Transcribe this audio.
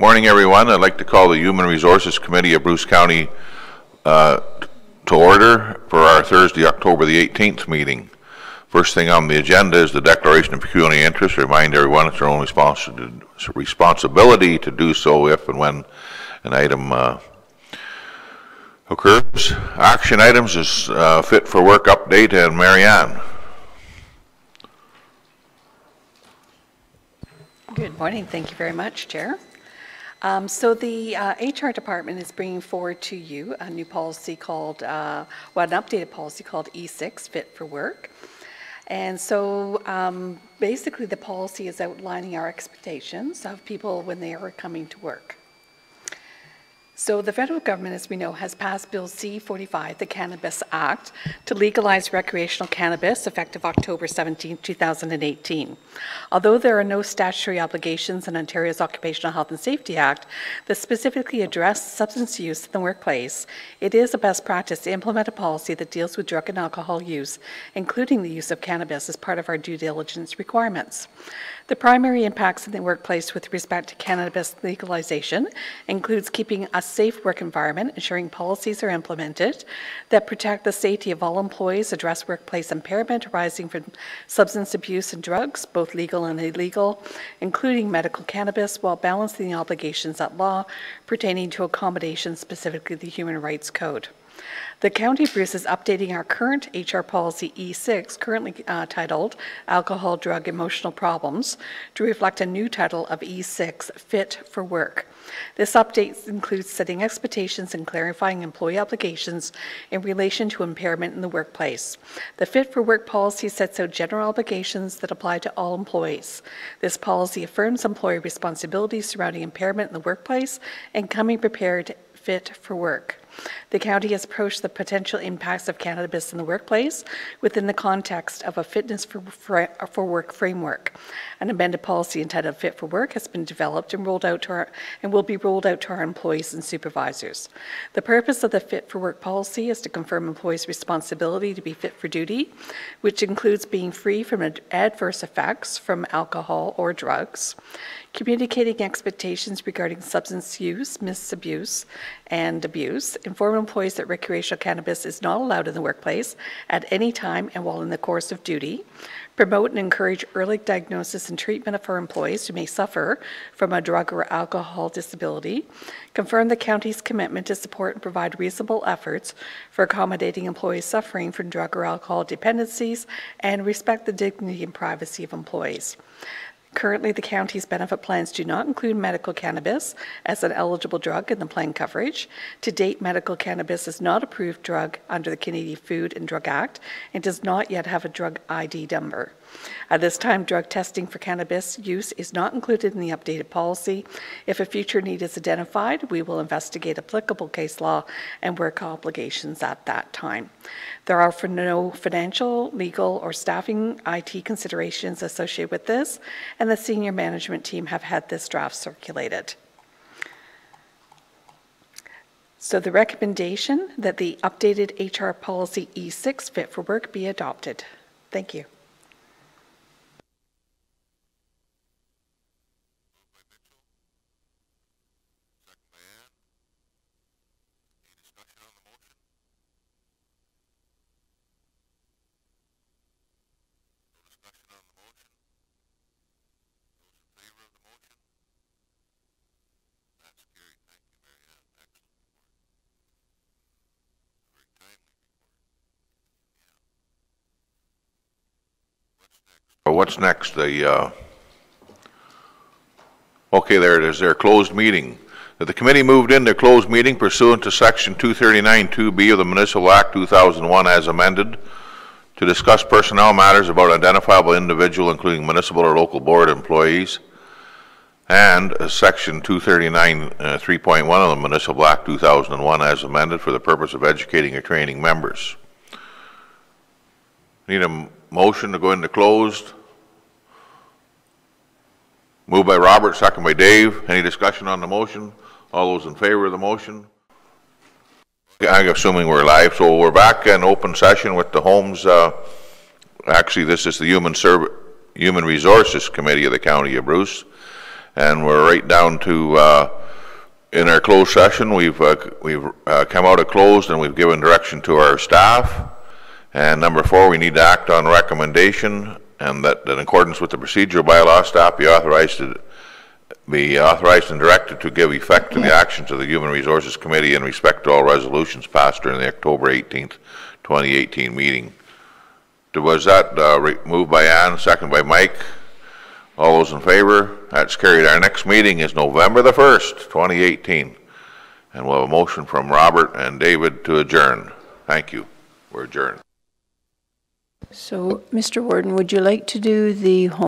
Morning, everyone. I'd like to call the Human Resources Committee of Bruce County uh, to order for our Thursday, October the 18th meeting. First thing on the agenda is the declaration of pecuniary interest. Remind everyone it's their own respons- responsibility to do so if and when an item uh, occurs. Action items is uh, fit for work update and Marianne. Good morning. Thank you very much, Chair. Um, So the uh, HR Department is bringing forward to you a new policy called, uh, well, an updated policy called E6, Fit for Work. And so um, basically, the policy is outlining our expectations of people when they are coming to work. So the federal government, as we know, has passed Bill C-45, the Cannabis Act, to legalize recreational cannabis effective October 17, 2018. Although there are no statutory obligations in Ontario's Occupational Health and Safety Act that specifically address substance use in the workplace, it is a best practice to implement a policy that deals with drug and alcohol use, including the use of cannabis, as part of our due diligence requirements. The primary impacts in the workplace with respect to cannabis legalization includes keeping a safe work environment, ensuring policies are implemented that protect the safety of all employees, address workplace impairment arising from substance abuse and drugs, both legal and illegal, including medical cannabis, while balancing the obligations at law pertaining to accommodation, specifically the Human Rights Code. The County Bruce is updating our current HR policy E6, currently uh, titled Alcohol, Drug, Emotional Problems, to reflect a new title of E6, Fit for Work. This update includes setting expectations and clarifying employee obligations in relation to impairment in the workplace. The Fit for Work policy sets out general obligations that apply to all employees. This policy affirms employee responsibilities surrounding impairment in the workplace and coming prepared fit for work. The county has approached the potential impacts of cannabis in the workplace within the context of a fitness for, for work framework. An amended policy entitled Fit for Work has been developed and rolled out to our and will be rolled out to our employees and supervisors. The purpose of the Fit for Work policy is to confirm employees' responsibility to be fit for duty, which includes being free from adverse effects from alcohol or drugs, communicating expectations regarding substance use, misabuse, and abuse, inform employees that recreational cannabis is not allowed in the workplace at any time and while in the course of duty, promote and encourage early diagnosis and treatment for employees who may suffer from a drug or alcohol disability, confirm the county's commitment to support and provide reasonable efforts for accommodating employees suffering from drug or alcohol dependencies, and respect the dignity and privacy of employees. Currently, the county's benefit plans do not include medical cannabis as an eligible drug in the plan coverage. To date, medical cannabis is not approved drug under the Canadian Food and Drug Act and does not yet have a drug ID number. At this time, drug testing for cannabis use is not included in the updated policy. If a future need is identified, we will investigate applicable case law and work obligations at that time. There are no financial, legal, or staffing IT considerations associated with this, and the senior management team have had this draft circulated. So the recommendation that the updated HR policy E6 fit for work be adopted. Thank you. What's next? The, uh, okay, there it is, their closed meeting. That the committee moved into closed meeting pursuant to section 239 2B of the Municipal Act 2001 as amended to discuss personnel matters about identifiable individual, including municipal or local board employees, and section 239 uh, 3.1 of the Municipal Act 2001 as amended for the purpose of educating or training members. Need a motion to go into closed. Moved by Robert, second by Dave. Any discussion on the motion? All those in favor of the motion? I'm assuming we're live, so we're back in open session with the Homes, uh, actually, this is the Human Serv, Human Resources Committee of the County of Bruce. And we're right down to, uh, in our closed session, we've, uh, we've uh, come out of closed and we've given direction to our staff. And number four, we need to act on recommendation, and that in accordance with the procedural bylaw, staff be authorized to, be authorized and directed to give effect to the actions of the Human Resources Committee in respect to all resolutions passed during the October 18th, 2018 meeting. Was that uh, moved by Ann, second by Mike? All those in favor? That's carried. Our next meeting is November the 1st, 2018. And we'll have a motion from Robert and David to adjourn. Thank you. We're adjourned. So, Mr. Warden, would you like to do the home